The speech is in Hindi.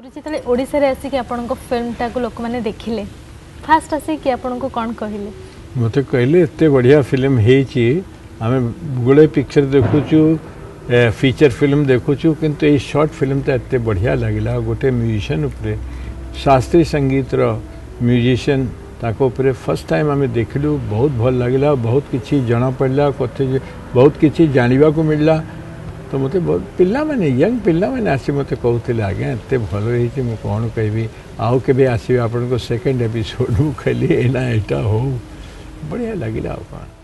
गुरुजी तले ओडिसा रे आसी के आपन को फिल्म टा को लोक माने देखिले फास्ट आसी के आपन को कोन कहिले मते एते बढ़िया फिल्म हे छी हमें गुले पिक्चर फीचर फिल्म देखु किंतु ए शॉर्ट फिल्म तो एते बढ़िया लागिला गोटे म्यूजिशियन उपरे शास्त्रीय संगीत रो म्यूजिशियन ताको उपरे फर्स्ट टाइम हमें देखलु बहुत भल लागिला बहुत किछि जाना पड़ला कथे बहुत किछि जानिबा को मिलला तो मत पाने यंग पाने आस मत कहते आज्ञा एत भल रही मुझे कौन कह आउ के आसपी आपको सेकेंड एपिसोड मुझे खाली एना एटा हो बढ़िया लगे आ